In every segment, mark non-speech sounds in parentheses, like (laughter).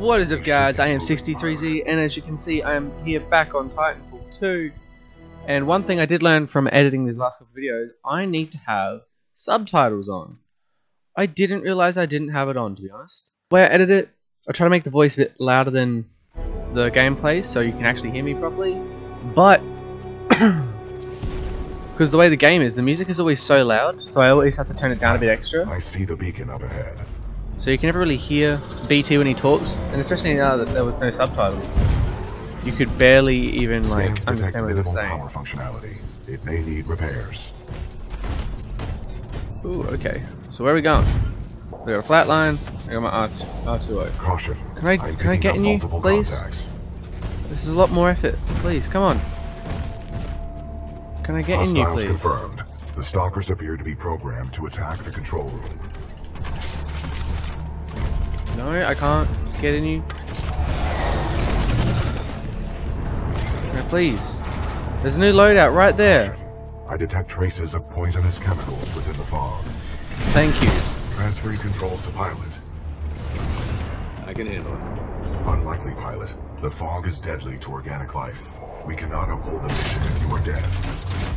What is up guys, I am 63Z and as you can see I am here back on Titanfall 2 and one thing I did learn from editing these last couple of videos, I need to have subtitles on. I didn't realize I didn't have it on to be honest. The way I edit it, I try to make the voice a bit louder than the gameplay so you can actually hear me properly, but (clears throat) because the way the game is, the music is always so loud, so I always have to turn it down a bit extra. I see the beacon up ahead. So you can never really hear BT when he talks, and especially now that there was no subtitles, you could barely even like understand what he was saying. power functionality. It may need repairs. Ooh, okay. So where are we going? We got a flat line. I got my R R2O. Caution. Can I- I'm can I get in you, please? contacts. This is a lot more effort. Please, come on. Can I get in you, Hostiles please? confirmed. The stalkers appear to be programmed to attack the control room. No, I can't get in you. No, please. There's a new loadout right there. I detect traces of poisonous chemicals within the fog. Thank you. Transferring controls to pilot. I can handle it. Unlikely pilot. The fog is deadly to organic life. We cannot uphold the mission if you are dead.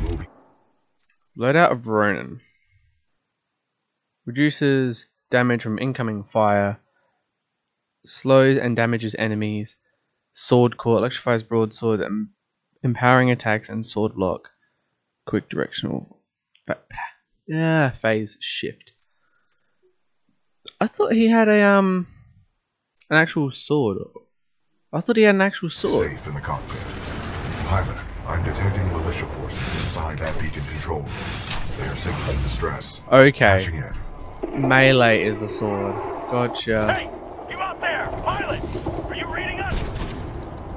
We'll be Loadout of Ronin. Reduces damage from incoming fire. Slows and damages enemies. Sword core electrifies broadsword and empowering attacks and sword block. Quick directional. Yeah, phase shift. I thought he had a um an actual sword. I thought he had an actual sword. safe in the cockpit. Pilot, I'm detecting militia forces inside that beacon control. They are signaling distress. Okay, melee is a sword. Gotcha. Hey, you out there, pilot! Are you reading us?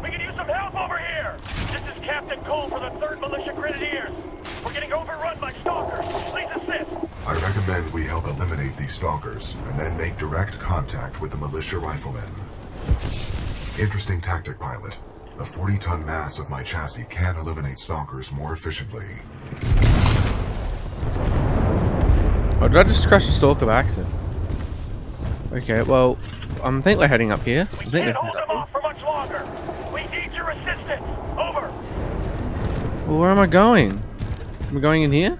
We can use some help over here. This is Captain Cole for the Third Militia Grenadiers. We're getting overrun by stalkers. Please assist. I recommend we help eliminate these stalkers and then make direct contact with the militia riflemen. Interesting tactic, pilot. The 40-ton mass of my chassis can eliminate stalkers more efficiently. Oh, did I just crash the stalker by accident? Okay, well, I think we're heading up here. I We think we're can't hold them off for much longer. We need your assistance. Over. Well, where am I going? Am I going in here?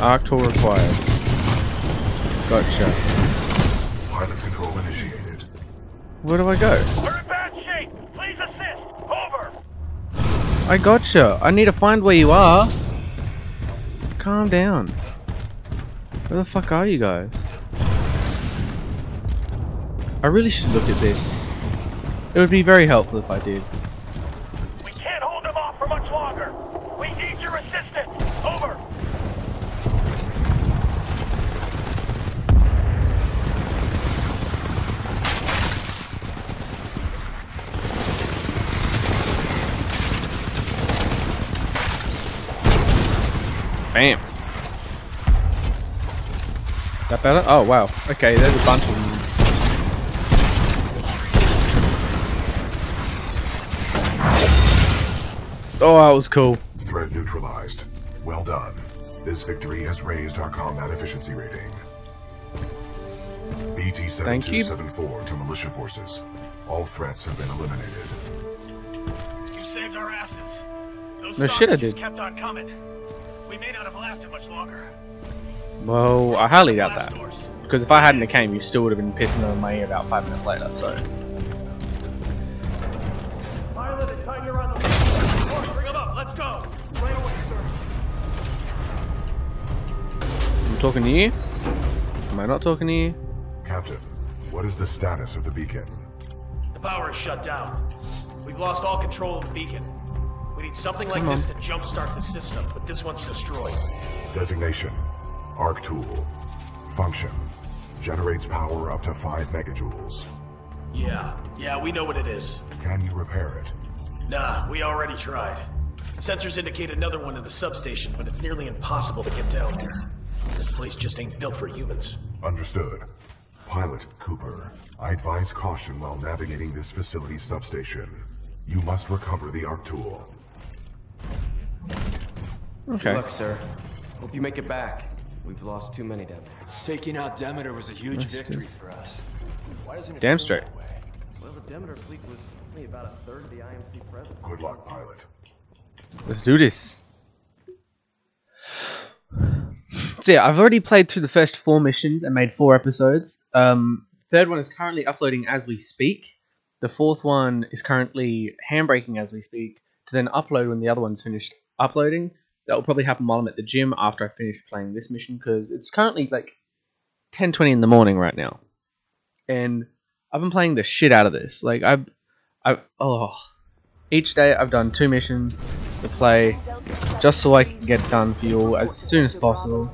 Arc tool required. Gotcha. Pilot control initiated. Where do I go? We're in bad shape. Please assist. Over. I gotcha. I need to find where you are. Calm down. Where the fuck are you guys? I really should look at this. It would be very helpful if I did. We can't hold them off for much longer. We need your assistance. Over. Bam. That better? Oh wow. Okay, there's a bunch of them. Oh, that was cool. Threat neutralized. Well done. This victory has raised our combat efficiency rating. BT-7274 to militia forces. All threats have been eliminated. You saved our asses. Those No shit, I did. kept on coming. We may not have lasted much longer. Well, I highly doubt that. Because if I hadn't came, you still would have been pissing on my ear about five minutes later, so. Pilot and Tiger on the left. Bring them up. Let's go. Right away, sir. I'm talking to you? Am I not talking to you? Captain, what is the status of the beacon? The power is shut down. We've lost all control of the beacon. We need something like this to jumpstart the system, but this one's destroyed. Designation. Arc tool. Function. Generates power up to 5 megajoules. Yeah, yeah, we know what it is. Can you repair it? Nah, we already tried. Sensors indicate another one in the substation, but it's nearly impossible to get down there. This place just ain't built for humans. Understood. Pilot Cooper, I advise caution while navigating this facility's substation. You must recover the arc tool. Okay. Good luck, sir. Hope you make it back. We've lost too many down there. Taking out Demeter was a huge Nice, dude. victory for us. Why doesn't it Damn straight. Well, the Demeter fleet was only about a third of the IMC present. Good luck, pilot. Let's do this. So yeah, I've already played through the first four missions and made four episodes. Um, third one is currently uploading as we speak. The fourth one is currently handbraking as we speak to then upload when the other one's finished uploading. That will probably happen while I'm at the gym after I finish playing this mission because it's currently like 10:20 in the morning right now, and I've been playing the shit out of this. Like I've, I've oh, each day I've done two missions to play just so I can get done for you as soon as possible.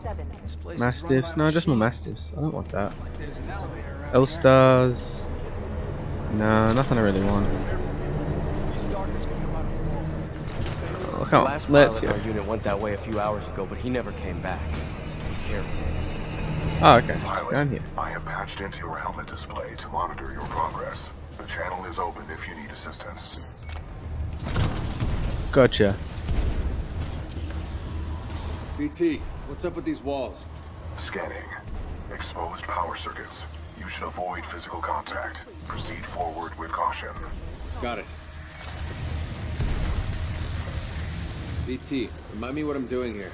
Mastiffs? No, just more Mastiffs. I don't want that. L-Stars? No, nothing I really want. Oh, come on, Last let's pilot go. our unit went that way a few hours ago, but he never came back. Careful. Oh, okay. Pilot, Down here. I have patched into your helmet display to monitor your progress. The channel is open if you need assistance. Gotcha. BT, what's up with these walls? Scanning. Exposed power circuits. You should avoid physical contact. Proceed forward with caution. Got it. BT, remind me what I'm doing here.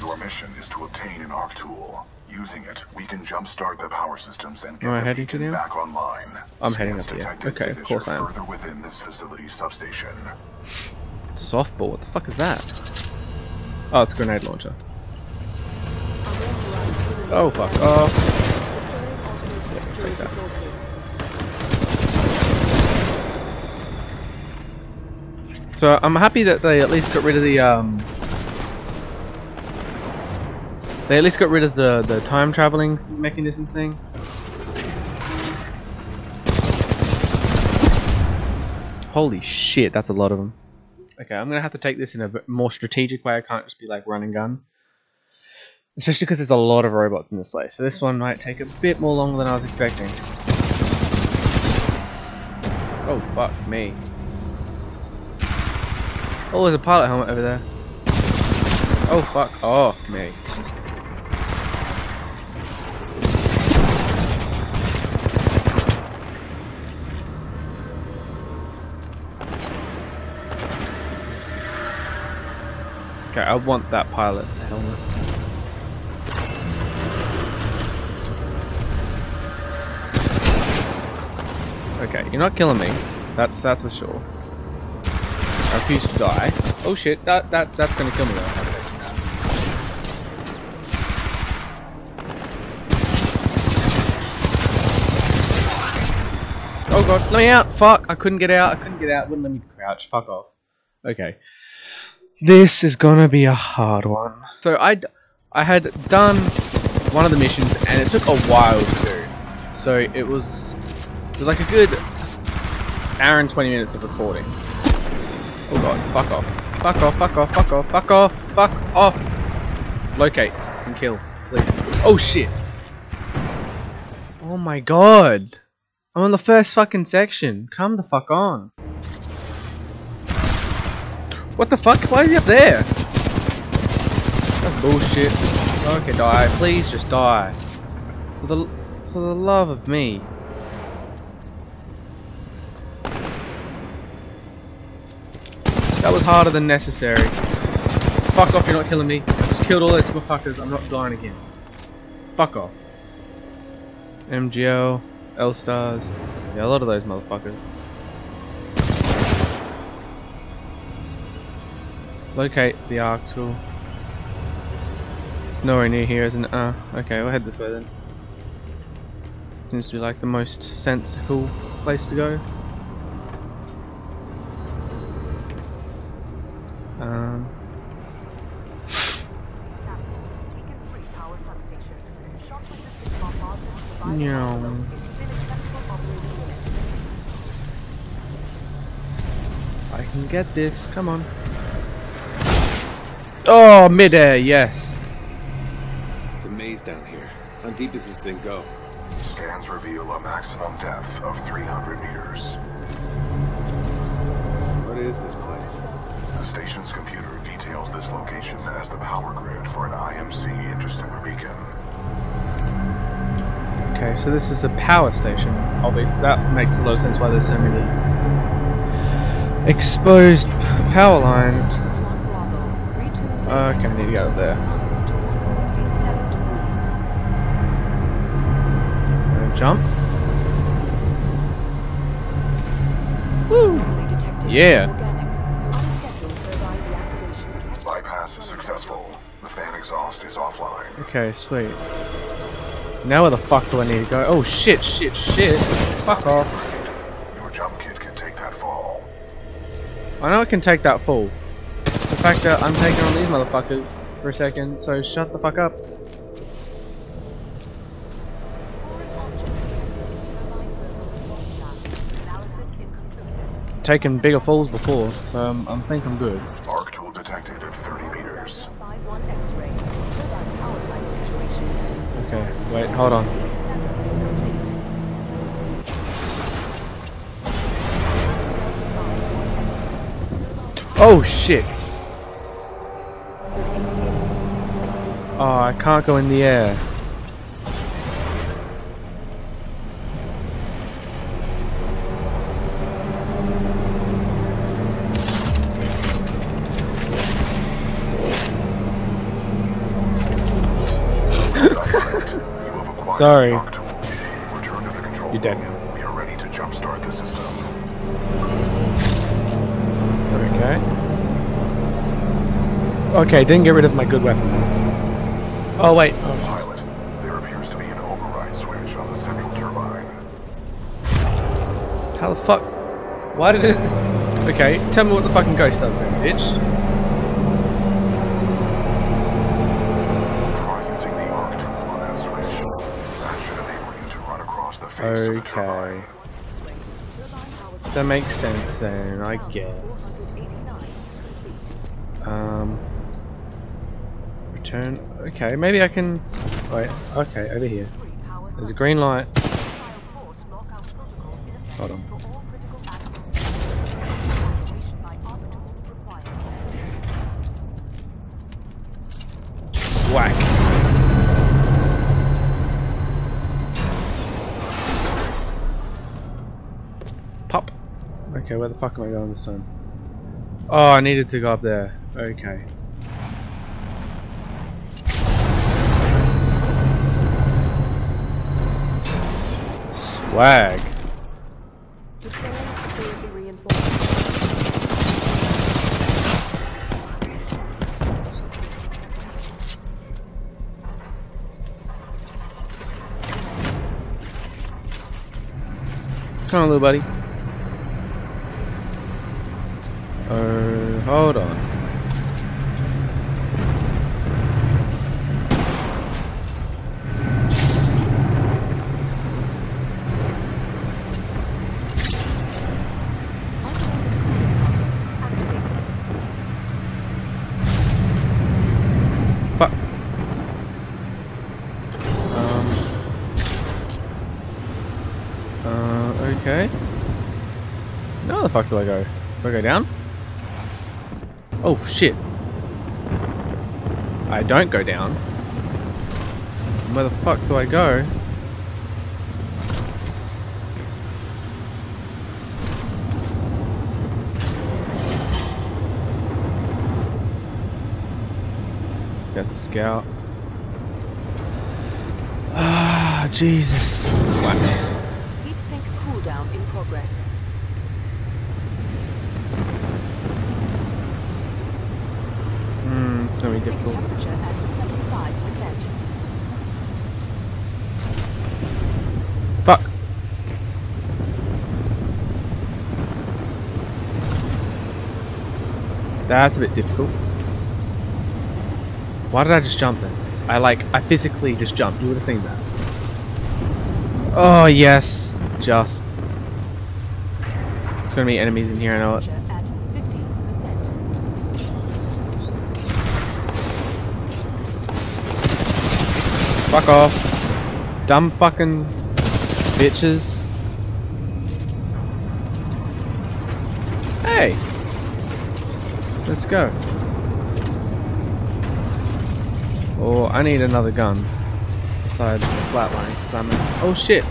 Your mission is to obtain an arc tool. Using it, we can jumpstart the power systems and get Am I the heading to beacon back online. I'm heading up here. detected Okay, of course I am. Further within this facility's substation. Softball? What the fuck is that? Oh, it's a grenade launcher. Oh, fuck off. Yeah, take that. So I'm happy that they at least got rid of the um. They at least got rid of the the time traveling mechanism thing. Holy shit, that's a lot of them. Okay, I'm gonna have to take this in a more strategic way. I can't just be like run and gun. Especially because there's a lot of robots in this place. So this one might take a bit more longer than I was expecting. Oh, fuck me. Oh, there's a pilot helmet over there. Oh, fuck off, mate. Okay, I want that pilot helmet. Okay, you're not killing me. That's that's for sure. I refuse to die. Oh shit, that that that's gonna kill me though. Oh god, let me out! Fuck! I couldn't get out, I couldn't get out, wouldn't let me crouch. Fuck off. Okay. This is gonna be a hard one. So I, I had done one of the missions and it took a while to do. So it was, it was like a good hour and 20 minutes of recording. Oh god, fuck off. Fuck off, fuck off, fuck off, fuck off, fuck off. Locate and kill, please. Oh shit. Oh my god. I'm on the first fucking section. Come the fuck on. What the fuck? Why is he up there? That's bullshit. Okay, die. Please just die. For the, for the love of me. That was harder than necessary. Fuck off, you're not killing me. I just killed all those motherfuckers. I'm not dying again. Fuck off. MGL, L-Stars. Yeah, a lot of those motherfuckers. Locate the arc tool. It's nowhere near here, isn't it? Ah, okay, we'll head this way then. Seems to be like the most sensible place to go. Um, Meow. I can get this, come on. Oh, midair, yes. It's a maze down here. How deep does this thing go? Scans reveal a maximum depth of 300 meters. What is this place? Station's computer details this location as the power grid for an IMC interstellar beacon. Okay, so this is a power station. Obviously, that makes a lot of sense why there's so many exposed power lines. Okay, I need to get up there. Jump. Woo! Yeah. Okay, sweet. Now where the fuck do I need to go? Oh shit, shit, shit. Fuck off. Your jump kit can take that fall. I know I can take that fall. The fact that I'm taking on these motherfuckers for a second, so shut the fuck up. Taken bigger falls before, so um, I think I'm good. Arc tool detected at 30 meters. Okay, wait, hold on. Oh shit! Oh, I can't go in the air. Sorry. the arc tool. Return to the control You're dead now. We are ready to jumpstart the system. Okay. Okay, didn't get rid of my good weapon. Oh wait. Oh, Pilot, there appears to be an override switch on the central turbine. how the fuck? Why did it? Okay, tell me what the fucking ghost does then, bitch. Okay. That makes sense then, I guess. Um. Return. Okay, maybe I can. Wait. Okay, over here. There's a green light. Hold on. The fuck am I going this time? Oh, I needed to go up there. Okay. Swag. Come on, little buddy. Hold on. Fuck. Um. Uh, okay. Now the fuck do I go? Do I go down? Oh shit. I don't go down. Where the fuck do I go? Got the scout. Ah, Jesus. Heat sink cooldown in progress. Hmm, it's gonna be Sink difficult. Temperature at 75%. Fuck. That's a bit difficult. Why did I just jump then? I like, I physically just jumped. You would have seen that. Oh, yes. Just. There's gonna be enemies in here, I know it. Fuck off. Dumb fucking bitches. Hey! Let's go. Or I need another gun besides the flatline. I'm a- oh shit!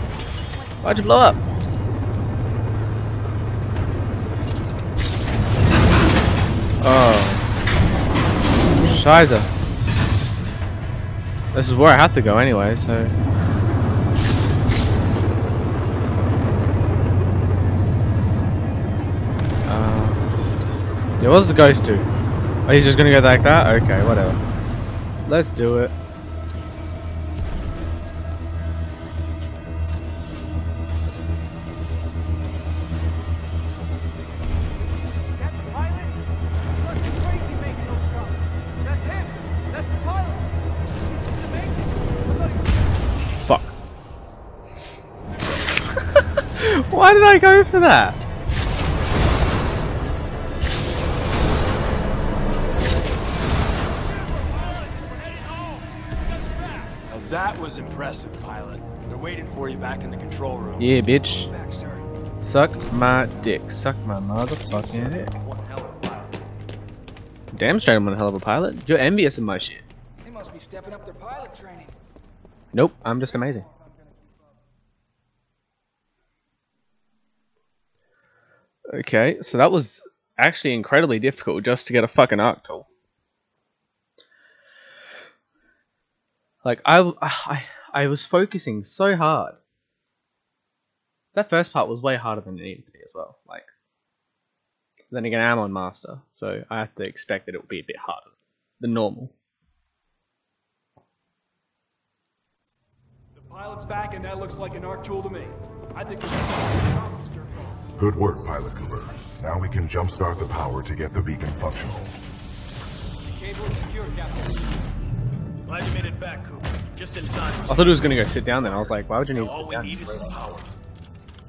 Why'd you blow up? Oh. Shiza. This is where I have to go anyway, so. Uh, yeah, what does the ghost do? Oh, he's just gonna go like that? Okay, whatever. Let's do it. Did I go for that? Now that was impressive, pilot. They're waiting for you back in the control room. Yeah, bitch. Back, sir. Suck my dick. Suck my motherfucking dick. One hell of a pilot. Damn straight I'm a hell of a pilot. You're envious of my shit. They must be stepping up their pilot training. Nope, I'm just amazing. Okay, so that was actually incredibly difficult just to get a fucking arc tool. Like I, I, I was focusing so hard. That first part was way harder than it needed to be as well. Like, then again, I'm on master, so I have to expect that it will be a bit harder than normal. The pilot's back, and that looks like an arc tool to me. I think Good work, Pilot Cooper. Now we can jumpstart the power to get the beacon functional. Cable is secure, Captain. Glad you made it back, Cooper. Just in time. I thought it was gonna go sit down then. I was like, why would you need Now to all sit we down? need is some power.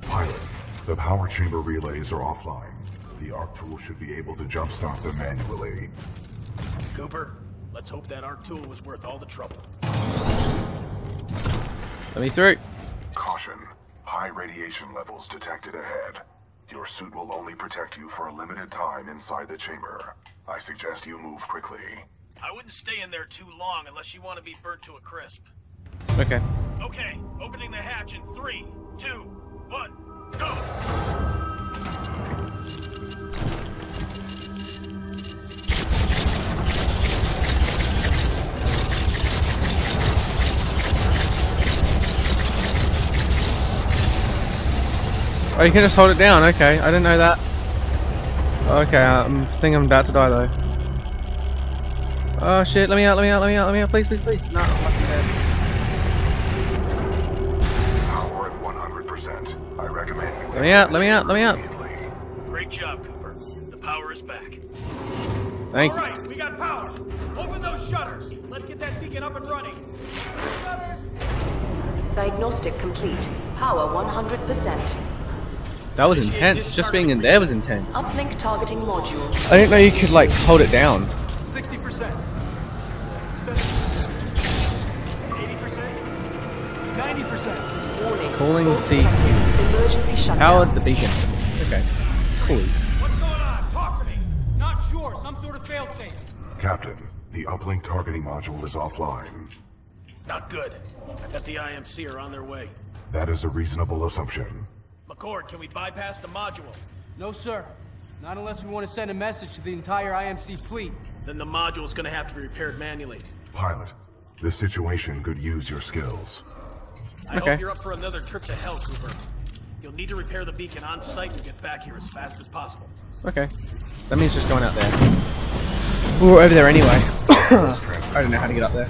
Pilot, the power chamber relays are offline. The arc tool should be able to jumpstart them manually. Cooper, let's hope that arc tool was worth all the trouble. Let me through. Caution. High radiation levels detected ahead. Your suit will only protect you for a limited time inside the chamber. I suggest you move quickly. I wouldn't stay in there too long unless you want to be burnt to a crisp. Okay. Okay, opening the hatch in three, two, one, go! Oh, you can just hold it down. Okay, I didn't know that. Okay, I think I'm about to die though. Oh shit! Let me out! Let me out! Let me out! Let me out! Please, please, please! No, I'm fucking dead. Power at 100%. I recommend you. Let me out! Let me out! Let me out! Great job, Cooper. The power is back. Thank All you. right, we got power. Open those shutters. Let's get that beacon up and running. Shutters. Diagnostic complete. Power 100%. That was intense. Just being in there was intense. Uplink targeting module. I didn't know you could like hold it down. 60%. 80%. 90%. Warning. Calling Fault CQ. detected. Emergency shutdown. Powered the beacon. Okay. Coolies. What's going on? Talk to me. Not sure. Some sort of failsafe. Captain, the uplink targeting module is offline. Not good. I bet the IMC are on their way. That is a reasonable assumption. McCord, can we bypass the module? No, sir. Not unless we want to send a message to the entire IMC fleet. Then the module's gonna have to be repaired manually. Pilot, this situation could use your skills. I Okay. hope you're up for another trip to hell, Cooper. You'll need to repair the beacon on site and get back here as fast as possible. Okay. That means just going out there. We're over there anyway. (coughs) I don't know how to get up there.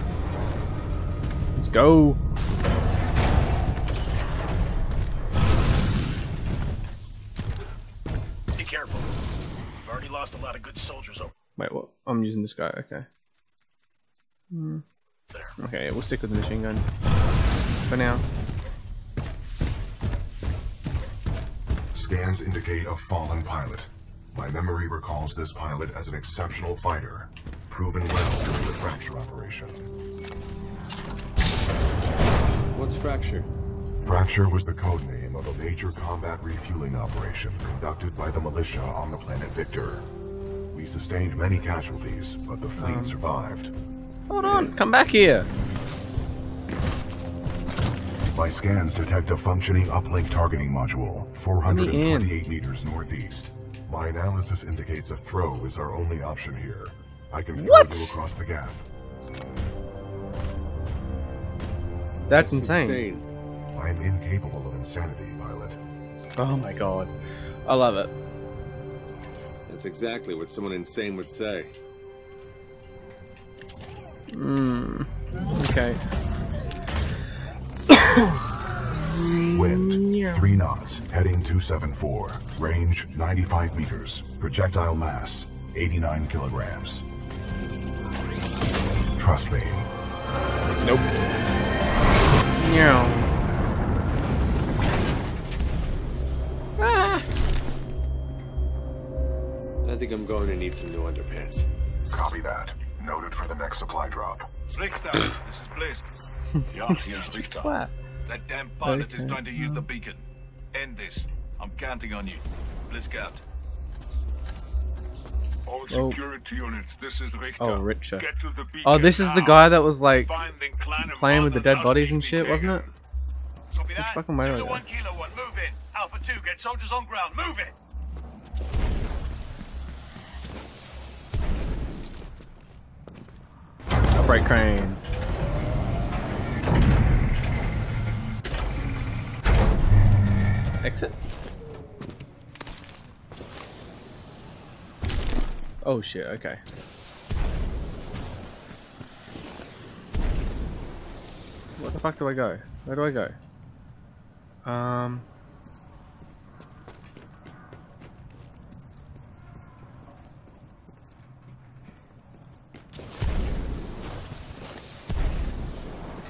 Let's go. Lost a lot of good soldiers over Wait, what? I'm using this guy. Okay. Hmm. there. Okay, yeah, we'll stick with the machine gun for now. Scans indicate a fallen pilot. My memory recalls this pilot as an exceptional fighter, proven well during the fracture operation. What's fracture? Fracture was the code name of a major combat refueling operation conducted by the militia on the planet Victor. We sustained many casualties, but the fleet um, survived. Hold on, come back here. My scans detect a functioning uplink targeting module, 428 meters northeast. My analysis indicates a throw is our only option here. I can throw What? you across the gap. That's insane. I'm incapable of insanity, Violet. Oh my god. I love it. That's exactly what someone insane would say. Hmm. Okay. Wind, 3 knots, heading 274. Range, 95 meters. Projectile mass, 89 kilograms. Trust me. Nope. Meow. I'm going to need some new underpants. Copy that. Noted for the next supply drop. Richter, (coughs) this is Blisk. (laughs) Yeah, here's Richter. Twat. That damn pilot is trying to use the beacon. End this. I'm counting on you. Blisk out. All Oh. security units, this is Richter. Oh, Richter. Get to the beacon Oh, this is the guy that was like Find the clan and playing with the dead bodies and Lustig shit, wasn't it? Copy Which that. fucking way Zulu was one that? kilo one, move in. Alpha two, get soldiers on ground. Move it. Break crane. Exit. Oh shit, okay. What the fuck do I go? Where do I go? Um.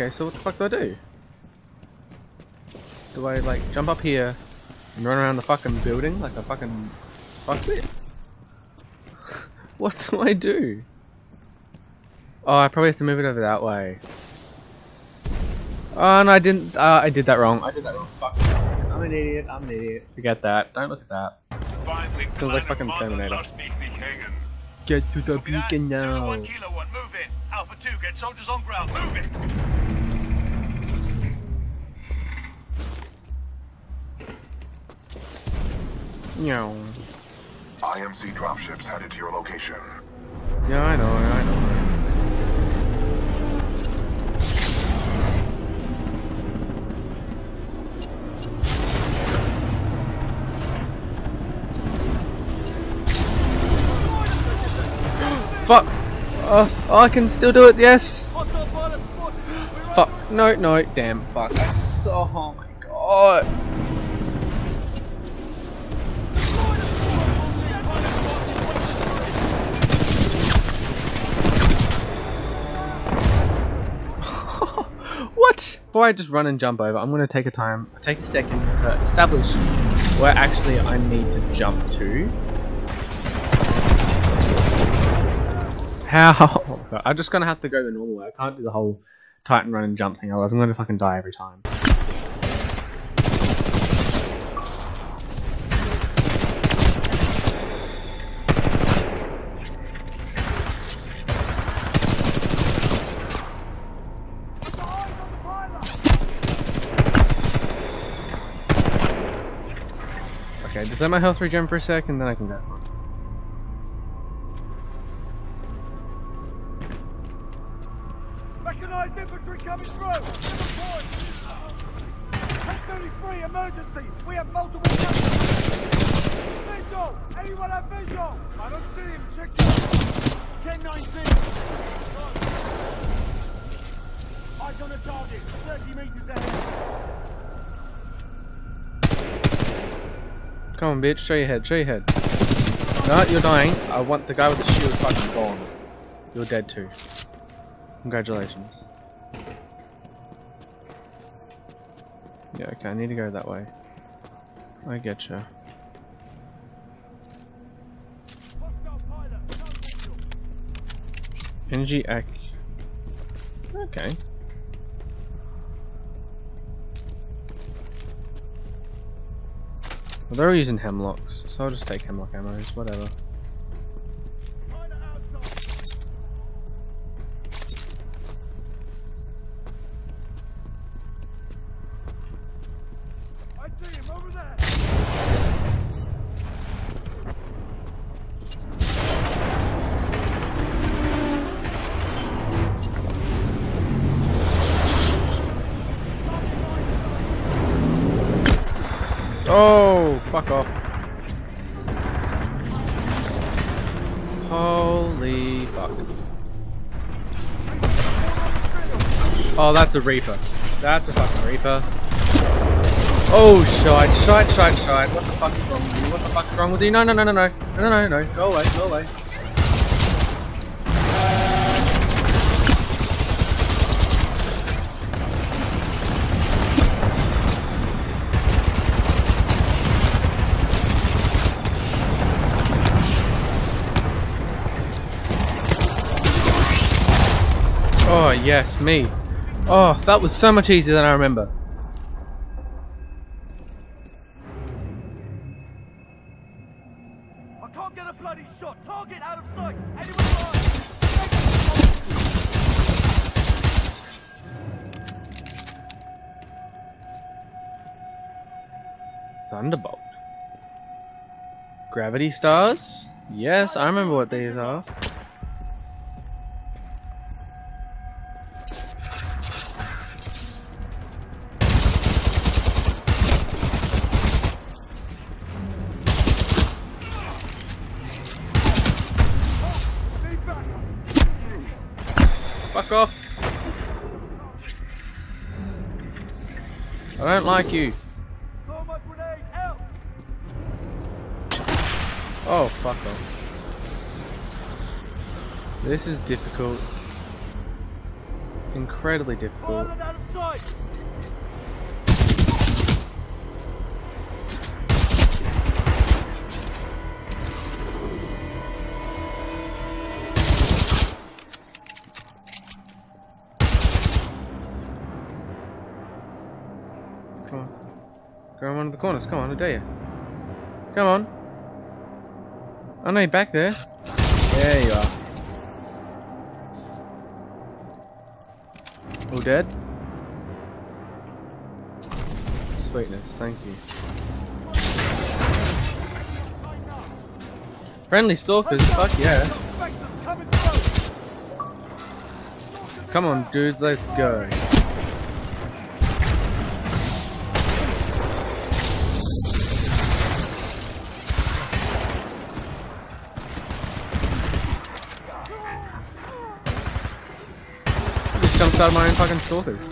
Okay, so what the fuck do I do? Do I like jump up here and run around the fucking building like a fucking fuckwit? (laughs) what do I do? Oh, I probably have to move it over that way. Oh no, I didn't. Uh, I did that wrong. I did that wrong. Fuck. I'm an idiot. I'm an idiot. Forget that. Don't look at that. Find the Sounds like clan fucking and Martin Terminator. Lustig hängen. Get to the Copy that. beacon Zulu now. one kilo one, move in. Alpha two, get soldiers on ground. Move it. Meow. IMC dropships headed to your location. Yeah, I know. I know. Oh, oh, I can still do it, yes! Fuck, no, no, damn, fuck. Oh my god. (laughs) what? Before I just run and jump over, I'm gonna take a time, take a second to establish where actually I need to jump to. How? I'm just gonna have to go the normal way. I can't do the whole Titan run and jump thing, otherwise I'm gonna fucking die every time. Okay, just let my health regen for a second, then I can go. Infantry coming through! Points! 1033, emergency! We have multiple casualties! Visual! Anyone have visual? I don't see him, check that! 1019! Eyes on the target, 30 meters ahead! Come on, bitch, show your head, show your head. No, you're dying. I want the guy with the shield fucking gone. You're dead too. Congratulations. Yeah, okay, I need to go that way. I getcha. Hostile pilot! Energy. Okay. Well, they're all using hemlocks, so I'll just take hemlock ammos, whatever. Oh, that's a Reaper. That's a fucking Reaper. Oh, shite, shite, shite, shite. What the fuck is wrong with you? What the fuck is wrong with you? No, no, no, no, no. No, no, no, no. Go away, go away. Oh, yes, me. Oh, that was so much easier than I remember. I can't get a bloody shot. Target out of sight. Anyone Thunderbolt. Gravity stars? Yes, I remember what these are. Fuck off! I don't like you. Oh, fuck off. This is difficult. Incredibly difficult. Corners. Come on, I dare you. Come on. I know you're back there. There you are. All dead? Sweetness, thank you. Friendly stalkers, fuck yeah. Come on, dudes, let's go. Jumped out of my own fucking stalkers.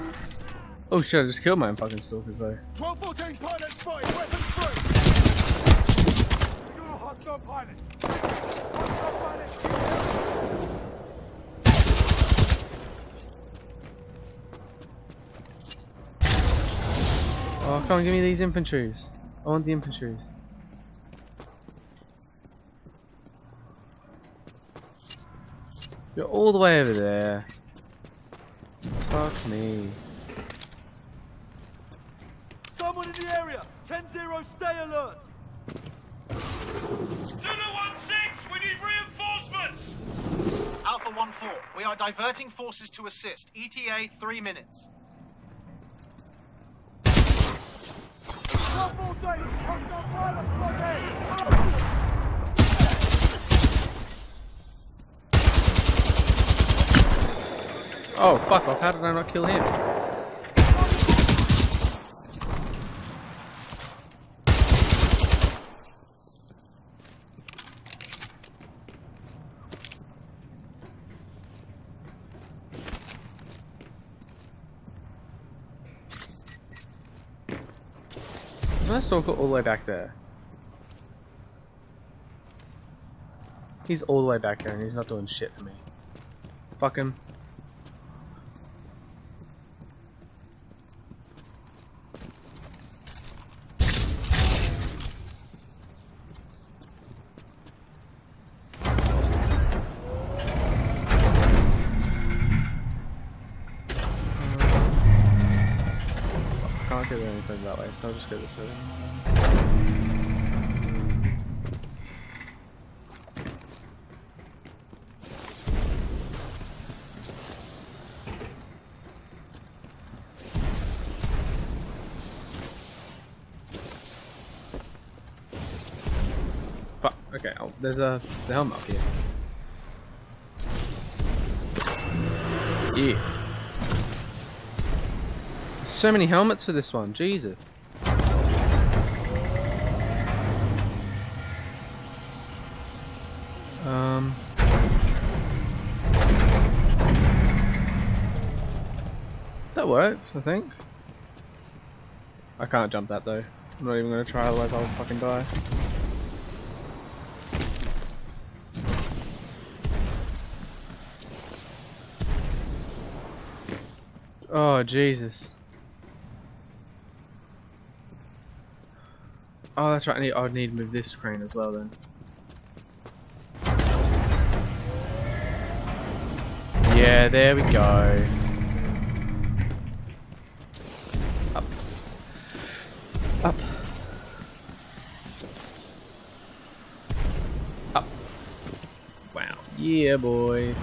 Oh shit, I just killed my own fucking stalkers though. 1214 pilot spotted. Weapons free. You're a. Hostile pilot. Oh, come on, give me these infantries. I want the infantries. You're all the way over there. Fuck me. Someone in the area. 10-0, stay alert. Zulu 1-6, we need reinforcements! Alpha 1-4, we are diverting forces to assist. ETA 3 minutes. 1214, hostile pilot Oh, fuck off. How did I not kill him? Did I stalker all the way back there? He's all the way back here and he's not doing shit for me. Fuck him. Can't get anything that way, so I'll just go this way. Fuck, okay, oh, there's a the helmet up here. Yeah so many helmets for this one, Jesus. Um. That works, I think. I can't jump that though. I'm not even gonna try, otherwise I'll fucking die. Oh, Jesus. Oh, that's right. I need, I need to move this crane as well then. Yeah, there we go. Up. Up. Up. Wow. Yeah, boy.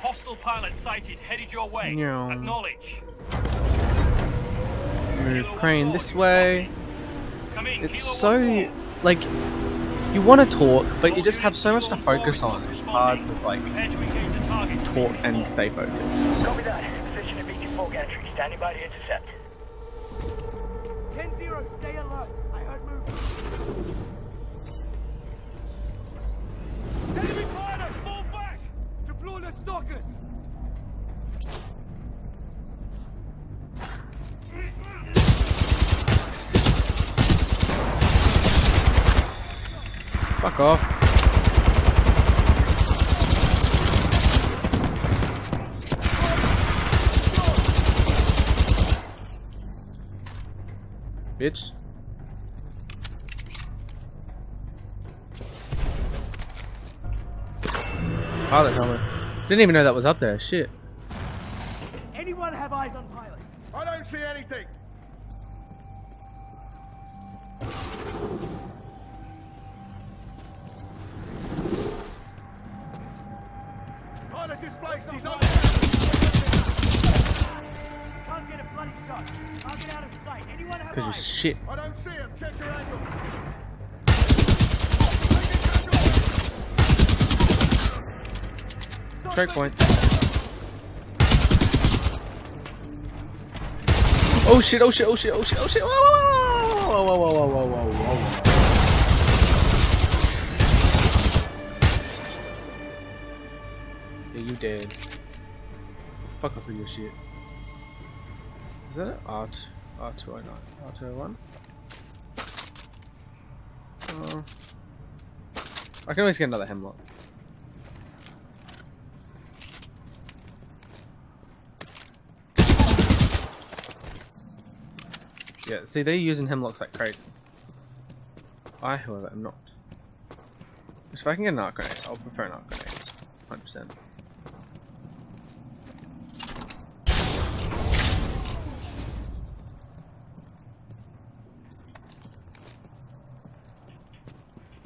Hostile pilot sighted, headed your way. Yeah. Acknowledge. Move crane this way. In, it's so like you want to talk, but you just have so much to focus on. It's hard to like talk and stay focused. Copy that. Position of BT-4 Gantry. Standing by to intercept. I didn't even know that was up there. Shit. Anyone have eyes on pilot? I don't see anything. Pilot displaced. He's up. Can't get a bloody shot. Can't get out of sight. Anyone have Because you're shit. I don't see him. Check your angle. Strike point. Oh shit, oh shit, oh shit, oh shit, oh shit. Whoa, whoa, whoa, whoa, whoa, whoa, whoa, whoa, whoa. Yeah, you dead. Fuck up with your shit. Is that it? R2, R209, R201? Uh, I can always get another Hemlok. Yeah, see, they're using Hemloks like crazy. I, however, am not. If I can get an arc grenade, I'll prefer an arc grenade. 100%.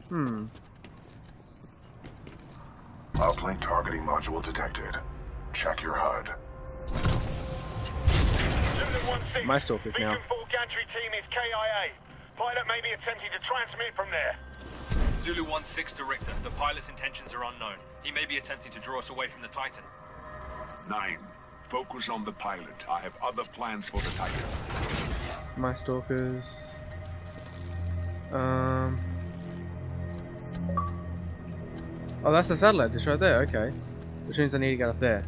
Hmm. Uplink targeting module detected. Check your HUD. My stalkers now. Beacon 4 gantry team is KIA. Pilot may be attempting to transmit from there. Zulu 1-6 to Richter. The pilot's intentions are unknown. He may be attempting to draw us away from the Titan. Nine. Focus on the pilot. I have other plans for the Titan. My stalkers. Um. Oh, that's the satellite dish right there. Okay, which means I need to get up there.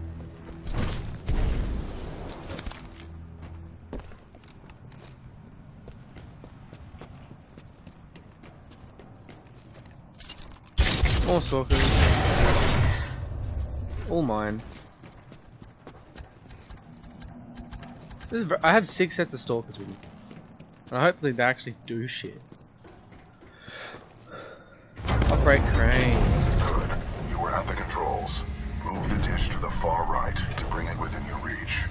More stalkers. All mine. This is I have six sets of stalkers with me. And hopefully they actually do shit. Operate crane. Good. You were at the controls. Move the dish to the far right to bring it within your reach.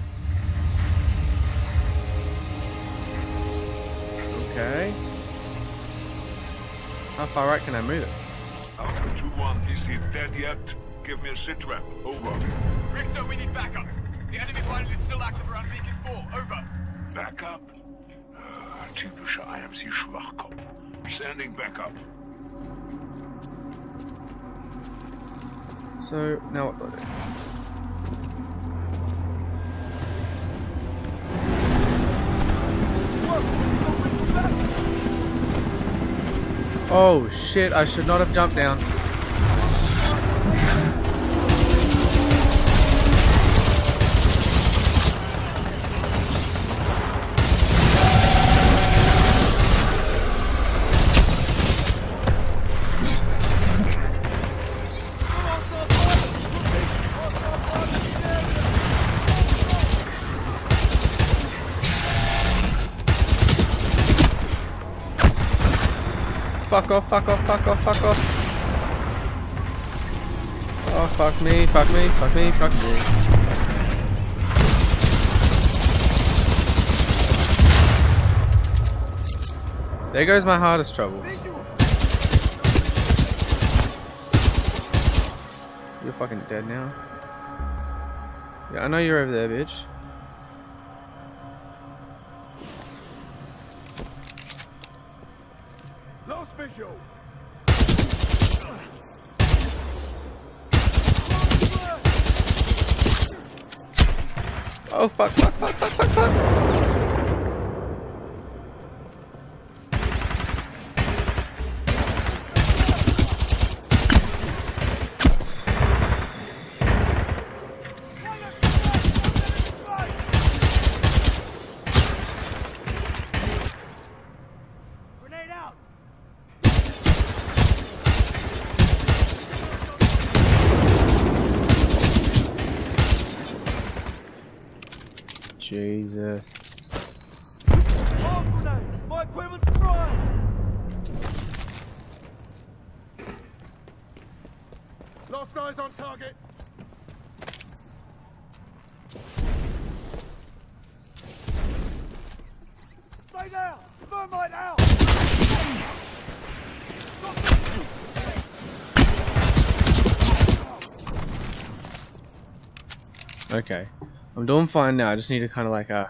Okay. How far right can I move it? 2-1, is he dead yet? Give me a sitrep. Over. Richter, we need backup. The enemy pilot is still active around Beacon 4. Over. Backup? Ah, uh, typischer IMC-Schwachkopf. Sending backup. So, now what do I do? Oh shit, I should not have jumped down. Fuck off, fuck off, fuck off, fuck off. Oh, fuck me, fuck me, fuck me, fuck me. There goes my hardest troubles. You're fucking dead now. Yeah, I know you're over there, bitch. Oh fuck, fuck, fuck, Jesus. Arm grenade. My equipment's fried. Lost eyes on target. Stay down. Thermite out. Okay. I'm doing fine now. I just need to kind of like uh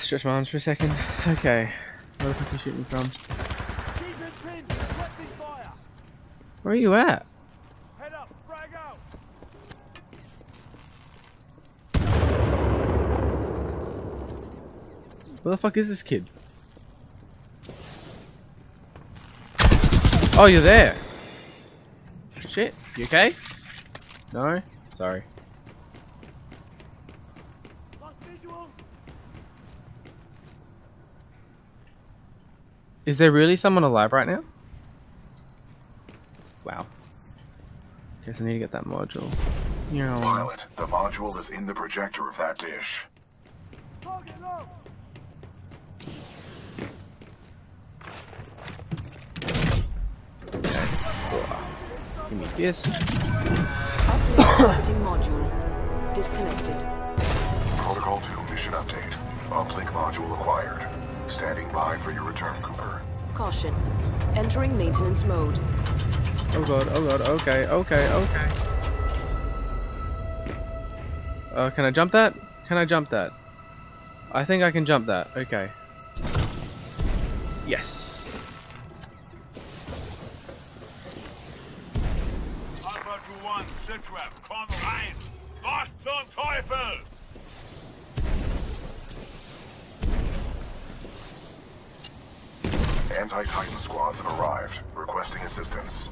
stretch my arms for a second. Okay. Where the fuck are you shooting from? Keep it pinned. Reflecting fire. Where are you at? Head up. Frag out. Where the fuck is this kid? Oh, you're there. Shit. You okay? No? Sorry. Lost visual. Is there really someone alive right now? Wow. Guess I need to get that module. Yeah. Pilot, the module is in the projector of that dish. Give me this. Targeting module. Disconnected. Protocol 2 mission update. Uplink module acquired. Standing by for your return, Cooper. Caution. Entering maintenance mode. Oh god, oh god, okay, okay, okay. Uh, can I jump that? Can I jump that? I think I can jump that, okay. Yes. Alpha to 1, Sitrep, komm rein! Was zum Teufel? Anti-Titan squads have arrived, requesting assistance.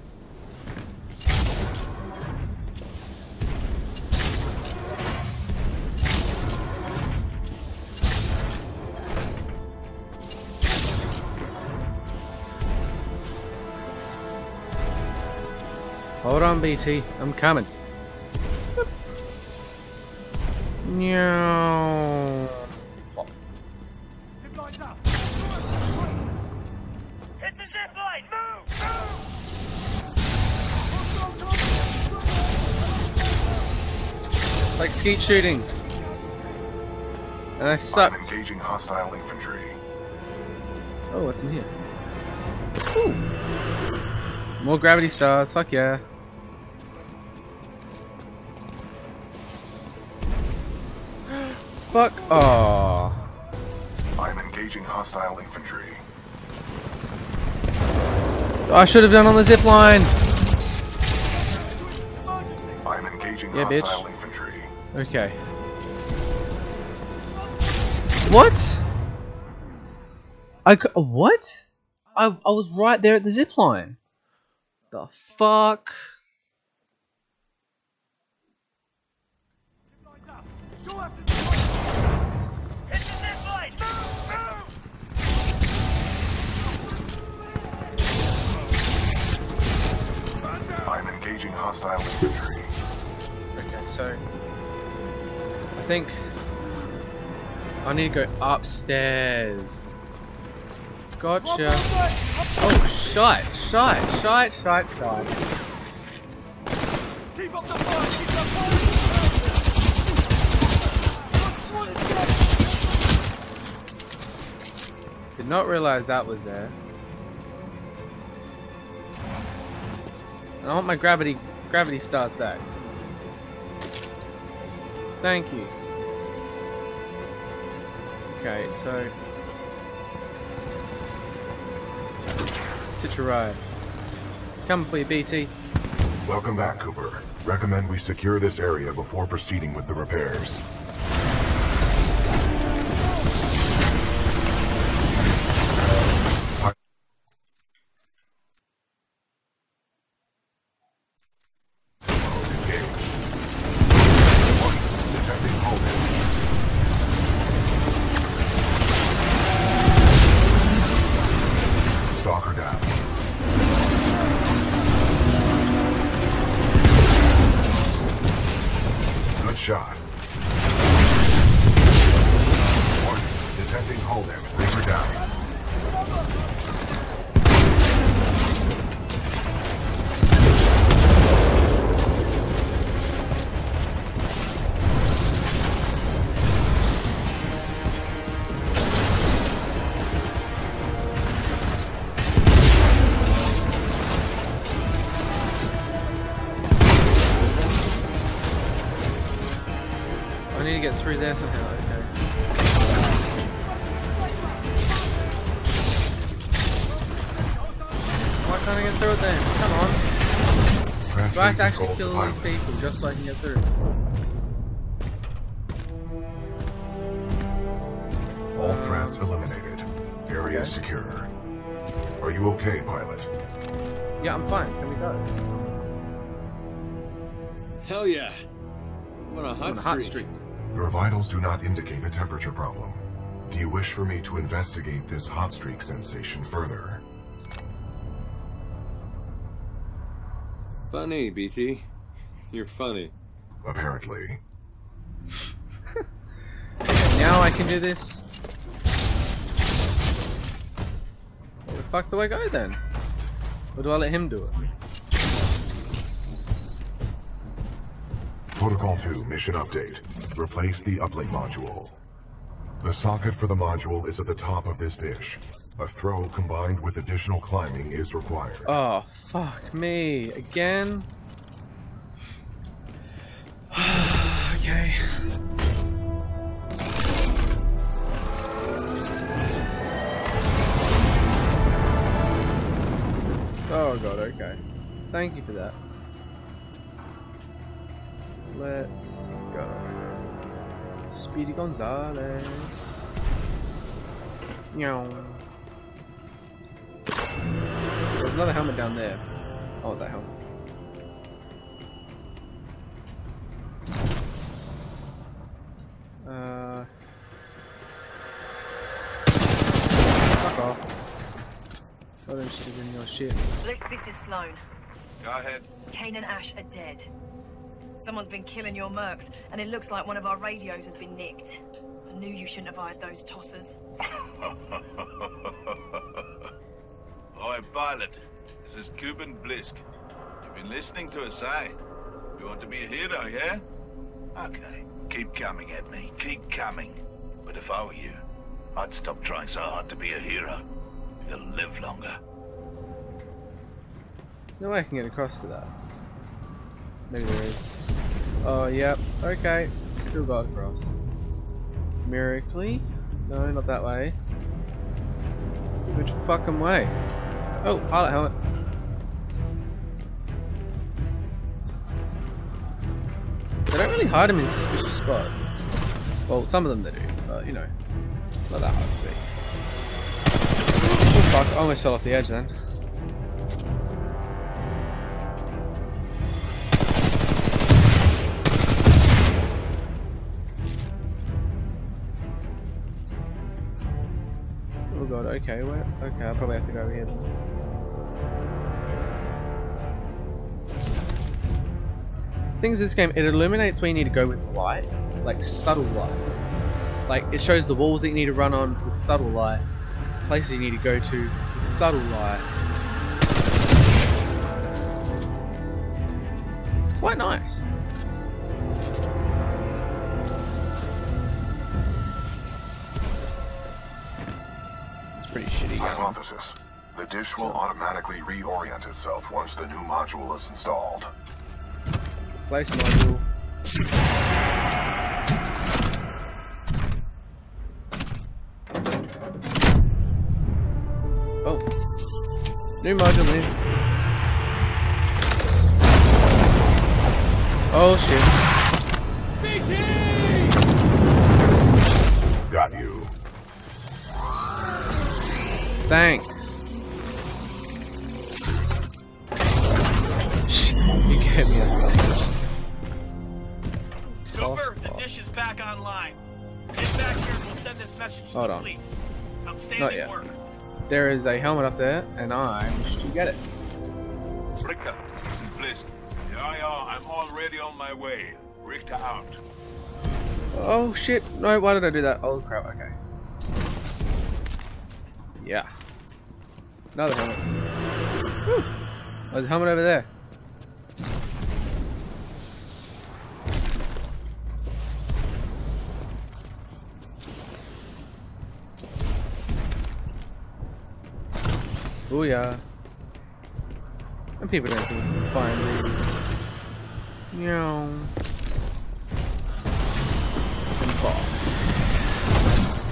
Hold on, BT. I'm coming. No. Like skeet shooting. And I I'm engaging hostile infantry. Oh, what's in here? Ooh. More gravity stars. Fuck yeah. Fuck. Oh. I'm engaging hostile infantry. I should have done on the zip line. I'm engaging Yeah, bitch. Okay. What? I c what? I, I was right there at the zip line. The fuck? I'm engaging hostile infantry. Okay, so think I need to go upstairs. Gotcha. Oh, shite, shite, shite, shite, shite. Keep up the fight! Keep the fight! Did not realize that was there. And I want my gravity gravity stars back. Thank you. Okay, so ride. Come for you, BT. Welcome back, Cooper. Recommend we secure this area before proceeding with the repairs. Through there somehow, okay. Why can't I get through it then? Come on. Do I have to actually kill all these people just so I can get through? All threats eliminated. Area secure. Are you okay, pilot? Yeah, I'm fine. Can we go? Hell yeah. I'm on a hot, On a hot streak. Your vitals do not indicate a temperature problem. Do you wish for me to investigate this hot streak sensation further? Funny, BT. You're funny. Apparently. Now I can do this. Where the fuck do I go then? Or do I let him do it? Protocol 2 mission update. Replace the uplink module. The socket for the module is at the top of this dish. A throw combined with additional climbing is required. Oh, fuck me. Again? (sighs) okay. Oh god, okay. Thank you for that. Let's go. Speedy Gonzalez. Meow. There's another helmet down there. Oh, that helmet. Uh. Fuck off. Not interested in your shit. Blisk, this is Slone. Go ahead. Kane and Ash are dead. Someone's been killing your mercs, and it looks like one of our radios has been nicked. I knew you shouldn't have hired those tossers. (laughs) Oi, pilot. This is Kuben Blisk. You've been listening to us, eh? You want to be a hero, yeah? Okay. Keep coming at me. Keep coming. But if I were you, I'd stop trying so hard to be a hero. You'll live longer. There's no way I can get across to that. Maybe there is. Oh, yep. Okay. Still got across. Miraculously? No, not that way. Which fucking way? Oh, pilot helmet. They don't really hide them in suspicious spots. Well, some of them they do, but you know, not that hard to see. Fuck, I almost fell off the edge then. Okay, where? Okay, I'll probably have to go over here. Things in this game, it illuminates where you need to go with light, like subtle light. Like, it shows the walls that you need to run on with subtle light, places you need to go to with subtle light. It's quite nice. Hypothesis. The dish will automatically reorient itself once the new module is installed. Place module. Oh. New module in. Oh shit. Thanks. you gave me a Cooper, the dish is back online. Get back here and we'll send this message to Hold the on. fleet. Not yet. work. There is a helmet up there, and I wish to get it. Richter, this is Blisk. Yeah, yeah, I'm already on my way. Richter out. Oh shit! No, why did I do that? Oh crap! Okay. Yeah. Another helmet. Whew. There's a helmet over there. Oh yeah. And people don't to find these. Meow. And fall.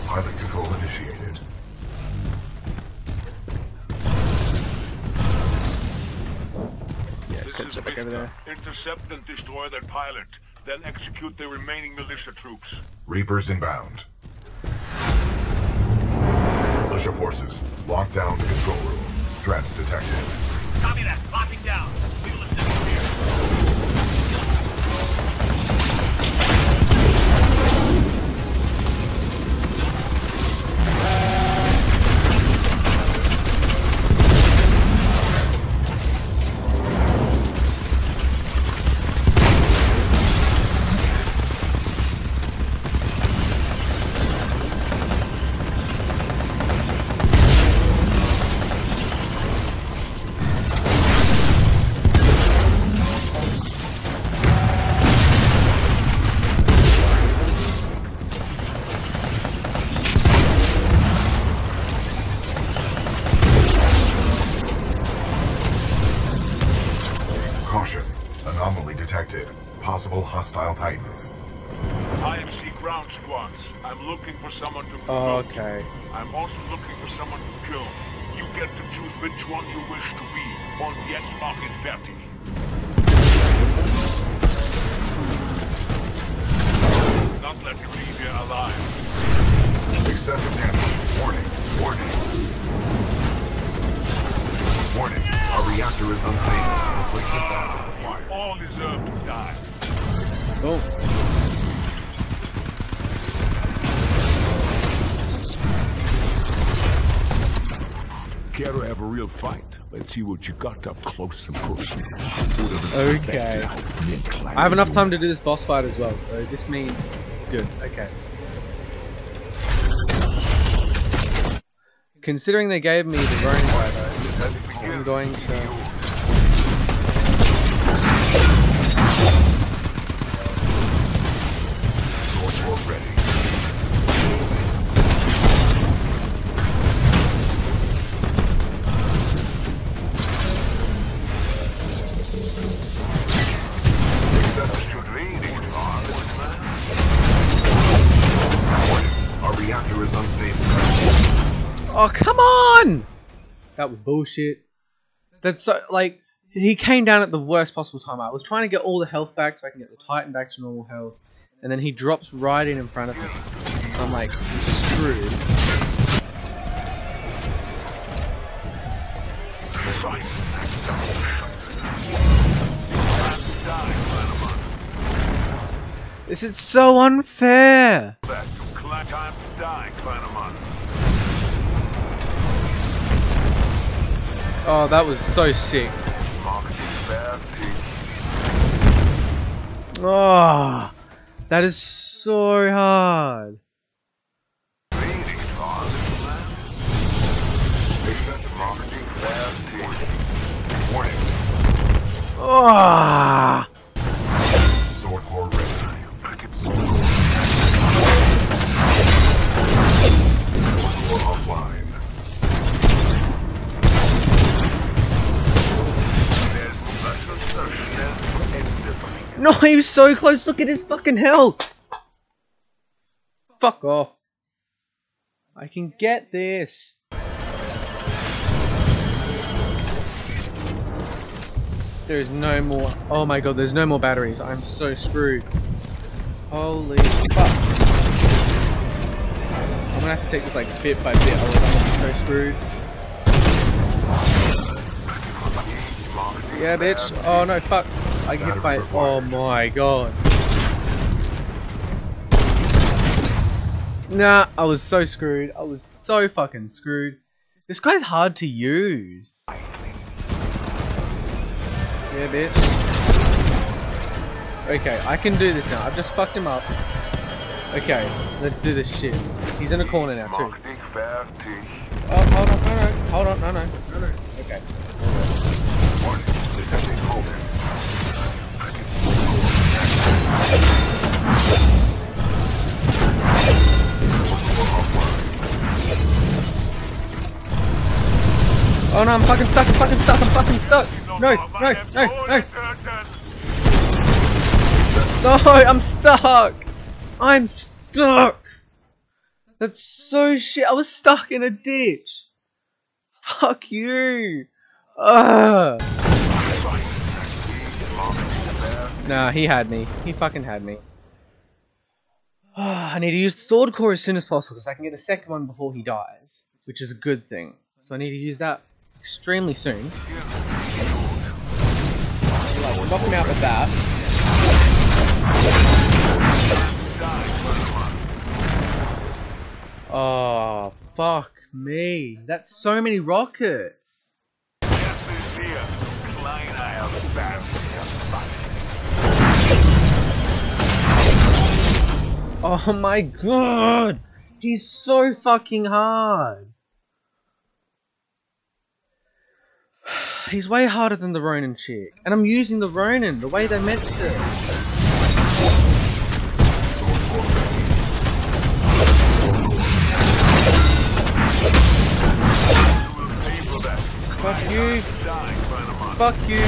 Pilot control initiated. Yeah, This set back over there. Intercept and destroy that pilot, then execute the remaining militia troops. Reapers inbound. Militia forces, lock down the control room. Threats detected. Copy that. Locking down. We will assist here. Choose which one you wish to be. Jetzt mach ihn fertig. Real fight? Let's see what you got up close and personal. Okay. I have enough time to do this boss fight as well, so this means it's good. Okay. Considering they gave me the range though, I'm going to. bullshit. That's so like he came down at the worst possible time. I was trying to get all the health back so I can get the Titan back to normal health, and then he drops right in in front of me. So I'm like, screwed. This is so unfair! To die, Oh, that was so sick. Oh, that is so hard. Oh. (laughs) No, he was so close. Look at his fucking health. Fuck off. I can get this. There is no more. Oh my god, there's no more batteries. I'm so screwed. Holy fuck. I'm gonna have to take this like bit by bit, otherwise I'm gonna be so screwed. Yeah, bitch. Oh no, fuck. I get hit by. Oh my god. Nah, I was so screwed. I was so fucking screwed. This guy's hard to use. Yeah, bitch. Okay, I can do this now. I've just fucked him up. Okay, let's do this shit. He's in a corner now, too. Oh, hold on, no, no, hold on, no, no, no, no. Okay. Oh no, I'm fucking stuck, I'm fucking stuck, I'm fucking stuck! No, no, no, no! No, I'm stuck! I'm stuck! That's so shit, I was stuck in a ditch! Fuck you! Ugh! Nah, he had me. He fucking had me. (sighs) I need to use the sword core as soon as possible because I can get a second one before he dies, which is a good thing. So I need to use that extremely soon. Like, knock him out with that. Oh, fuck me. That's so many rockets. Oh my god! He's so fucking hard! (sighs) He's way harder than the Ronin chick. And I'm using the Ronin the way they meant to. Fuck you. Fuck you.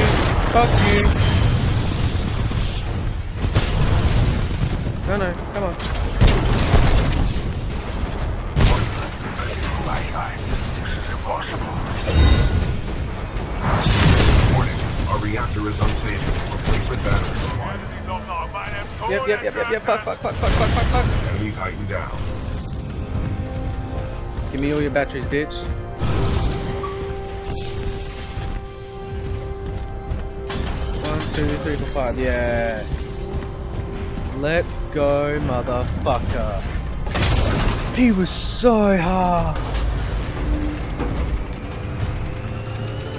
Fuck you. No, no, come on. Warning, our reactor is unstable. Replacement battery required. Yep, yep, yep, yep, yep. Fuck, fuck, fuck, fuck, fuck, fuck, fuck. Enemy Titan down. Give me all your batteries, bitch. One, two, three, four, five. Yes. Let's go, motherfucker. He was so hard.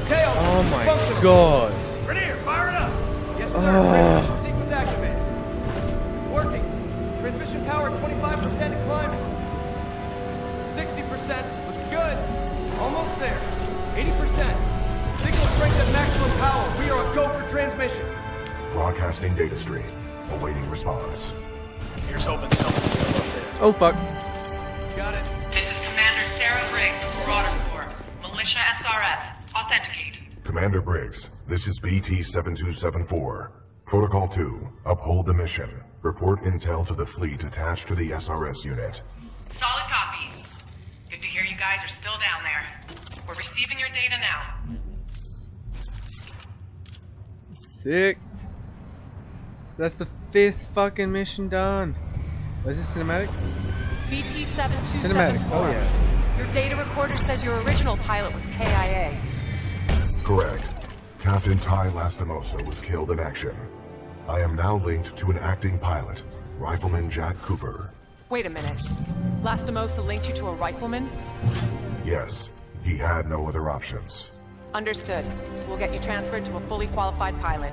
Chaos! Oh my functional. god. Rainier, fire it up! Yes, sir. Oh. Transmission sequence activated. It's working. Transmission power 25% and climbing. 60%. Looks good. Almost there. 80%. Signal strength at maximum power. We are a go for transmission. Broadcasting data stream. Awaiting response. Here's hoping someone's still up there. Oh fuck. Got it. This is Commander Sarah Briggs of Marauder Corps. Militia SRS. Authenticate. Commander Briggs, this is BT-7274. Protocol 2, uphold the mission. Report intel to the fleet attached to the SRS unit. Solid copy. Good to hear you guys are still down there. We're receiving your data now. Sick. That's the fifth fucking mission done. Was this cinematic? BT-7274. Cinematic. Oh yeah. Your data recorder says your original pilot was KIA. Correct. Captain Tai Lastimosa was killed in action. I am now linked to an acting pilot. Rifleman Jack Cooper. Wait a minute. Lastimosa linked you to a rifleman? Yes, he had no other options. Understood. We'll get you transferred to a fully qualified pilot.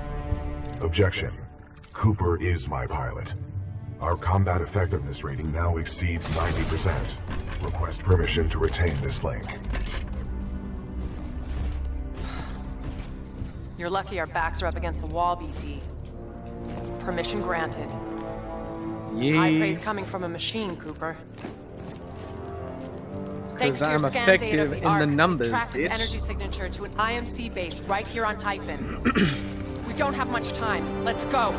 Objection. Cooper is my pilot. Our combat effectiveness rating now exceeds 90%. Request permission to retain this link. You're lucky our backs are up against the wall, BT. Permission granted. High praise coming from a machine, Cooper. Thanks Because to your I'm scan data of effective the in Ark, the numbers, tracked its bitch. energy signature to an IMC base right here on Typhon. (clears throat) don't have much time. Let's go.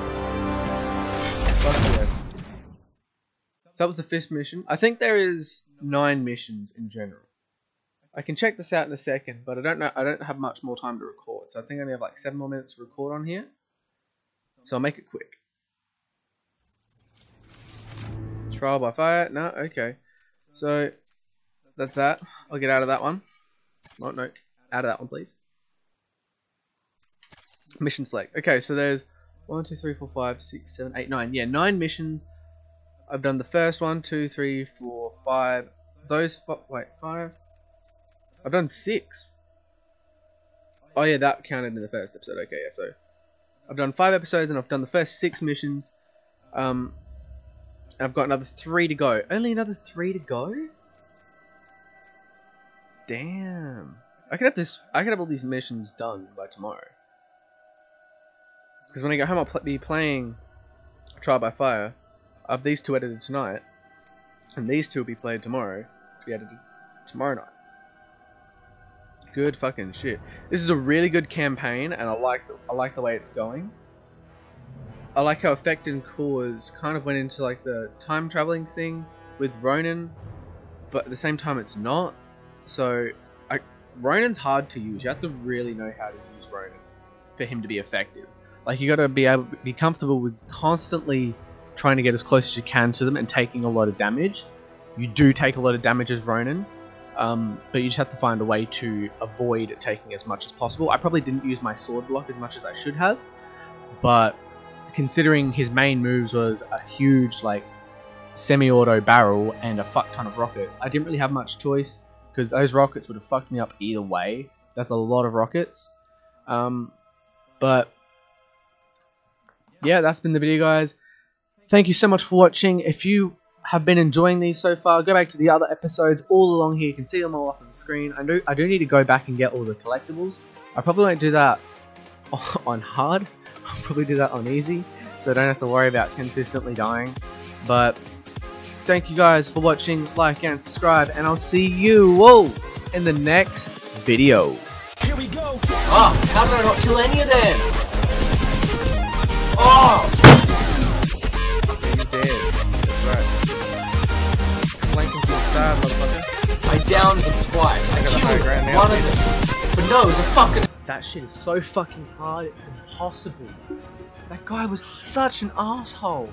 So that was the fifth mission. I think there is nine missions in general. I can check this out in a second, but I don't know. I don't have much more time to record, so I think I only have like seven more minutes to record on here. So I'll make it quick. Trial by fire? No, okay. So that's that. I'll get out of that one. Oh no, out of that one, please. Mission select. Okay, so there's one, two, three, four, five, six, seven, eight, nine. Yeah, nine missions. I've done the first one, two, three, four, five. Those wait five. I've done six. Oh yeah, that counted in the first episode. Okay, yeah. So I've done five episodes and I've done the first six missions. Um, I've got another three to go. Only another three to go. Damn. I could have this. I could have all these missions done by tomorrow. Because when I get home, I'll pl be playing Trial by Fire. I have these two edited tonight, and these two will be played tomorrow. To be edited tomorrow night. Good fucking shit. This is a really good campaign, and I like the, I like the way it's going. I like how Effect and Cause kind of went into like the time traveling thing with Ronin, but at the same time it's not. So, I, Ronin's hard to use. You have to really know how to use Ronin for him to be effective. Like you got to be able be comfortable with constantly trying to get as close as you can to them and taking a lot of damage. You do take a lot of damage as Ronin, um, but you just have to find a way to avoid taking as much as possible. I probably didn't use my sword block as much as I should have, but considering his main moves was a huge like semi-auto barrel and a fuck ton of rockets, I didn't really have much choice because those rockets would have fucked me up either way. That's a lot of rockets. Um, but yeah, that's been the video, guys. Thank you so much for watching. If you have been enjoying these so far, go back to the other episodes all along here. You can see them all up on the screen. I do, I do need to go back and get all the collectibles. I probably won't do that (laughs) on hard. I'll probably do that on easy, so I don't have to worry about consistently dying. But thank you guys for watching, like and subscribe, and I'll see you all in the next video. Here we go. Ah, how did I not kill any of them? Oh! He's dead. That's right. Flanking from the side, motherfucker. I downed them twice. I I got the high killed ground now, one of them. But no, it was a fucking. That shit is so fucking hard, it's impossible. That guy was such an asshole.